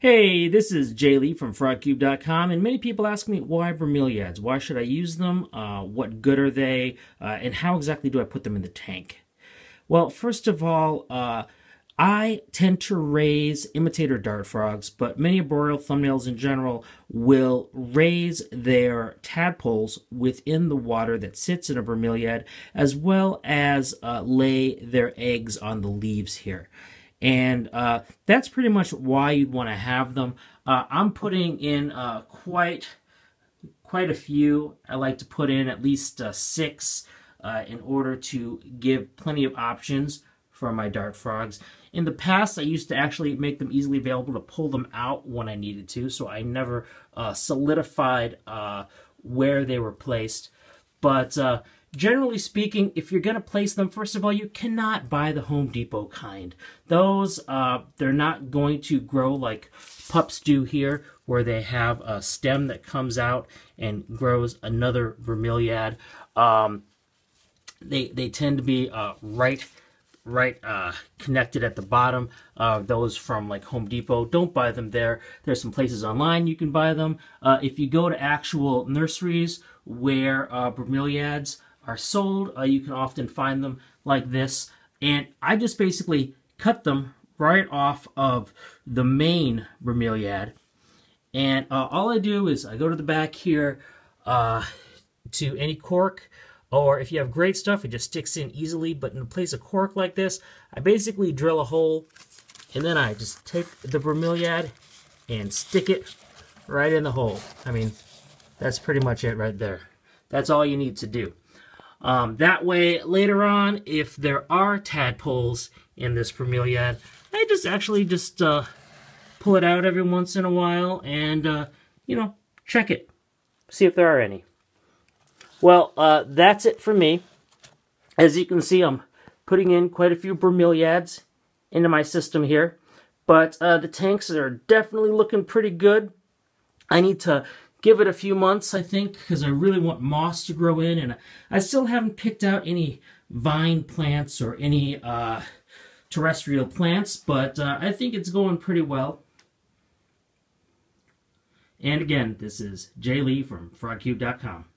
Hey, this is Jay Lee from FrogCube.com, and many people ask me why bromeliads? Why should I use them? Uh, what good are they? Uh, and how exactly do I put them in the tank? Well, first of all, uh, I tend to raise imitator dart frogs, but many arboreal thumbnails in general will raise their tadpoles within the water that sits in a bromeliad, as well as uh, lay their eggs on the leaves here. And uh, that's pretty much why you'd want to have them. Uh, I'm putting in uh, quite quite a few. I like to put in at least uh, six uh, in order to give plenty of options for my dart frogs. In the past, I used to actually make them easily available to pull them out when I needed to, so I never uh, solidified where they were placed. But Generally speaking, if you're going to place them, first of all, you cannot buy the Home Depot kind. Those, uh, they're not going to grow like pups do here, where they have a stem that comes out and grows another bromeliad. Um, they, they tend to be uh, right right uh, connected at the bottom. Uh, those from like Home Depot, don't buy them there. There's some places online you can buy them. Uh, if you go to actual nurseries where uh, bromeliads are sold. Uh, you can often find them like this. And I just basically cut them right off of the main bromeliad. And uh, all I do is I go to the back here uh, to any cork, or if you have great stuff, it just sticks in easily. But in place of cork like this, I basically drill a hole, and then I just take the bromeliad and stick it right in the hole. I mean, that's pretty much it right there. That's all you need to do. Um, that way, later on, if there are tadpoles in this bromeliad, I just actually just uh, pull it out every once in a while and, uh, you know, check it. See if there are any. Well, uh, that's it for me. As you can see, I'm putting in quite a few bromeliads into my system here. But uh, the tanks are definitely looking pretty good. I need to give it a few months, I think, because I really want moss to grow in. And I still haven't picked out any vine plants or any uh, terrestrial plants, but uh, I think it's going pretty well. And again, this is Jay Lee from FrogCube.com.